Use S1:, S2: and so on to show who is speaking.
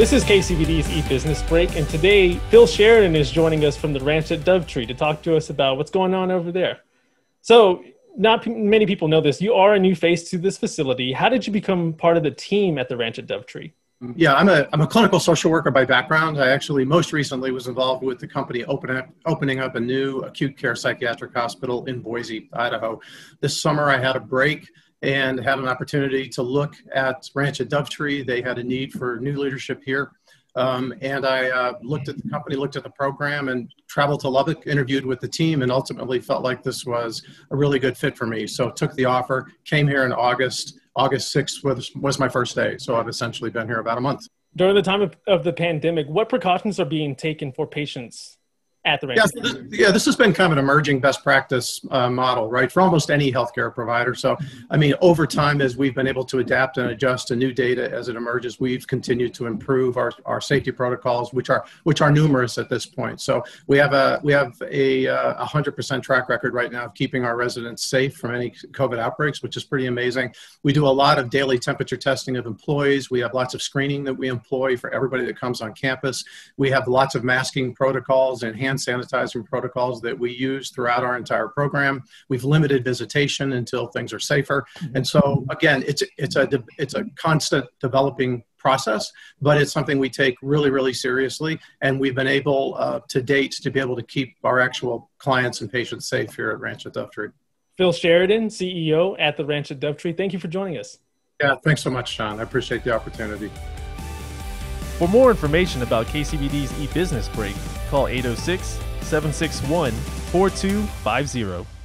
S1: This is KCBD's e-business break, and today Phil Sheridan is joining us from the ranch at Dove Tree to talk to us about what's going on over there. So, not p- many people know this. You are a new face to this facility. How did you become part of the team at the ranch at Dove Tree?
S2: Yeah, I'm a, I'm a clinical social worker by background. I actually most recently was involved with the company open up, opening up a new acute care psychiatric hospital in Boise, Idaho. This summer I had a break and had an opportunity to look at Ranch at Dove Tree. They had a need for new leadership here. Um, and I uh, looked at the company, looked at the program, and traveled to Lubbock, interviewed with the team, and ultimately felt like this was a really good fit for me. So took the offer, came here in August. August 6th was, was my first day. So I've essentially been here about a month.
S1: During the time of, of the pandemic, what precautions are being taken for patients at the.
S2: Yeah, so this, yeah, this has been kind of an emerging best practice uh, model, right, for almost any healthcare provider. So, I mean, over time, as we've been able to adapt and adjust to new data as it emerges, we've continued to improve our, our safety protocols, which are which are numerous at this point. So, we have a we have a uh, 100% track record right now of keeping our residents safe from any COVID outbreaks, which is pretty amazing. We do a lot of daily temperature testing of employees. We have lots of screening that we employ for everybody that comes on campus. We have lots of masking protocols and hand hand sanitizing protocols that we use throughout our entire program. We've limited visitation until things are safer. Mm-hmm. And so again, it's it's a it's a constant developing process, but it's something we take really, really seriously. And we've been able uh, to date to be able to keep our actual clients and patients safe here at Ranch at Dove Tree.
S1: Phil Sheridan, CEO at the Ranch at Dove Tree. Thank you for joining us.
S2: Yeah, thanks so much, Sean. I appreciate the opportunity.
S1: For more information about KCBD's e-business break, call 806 761 4250.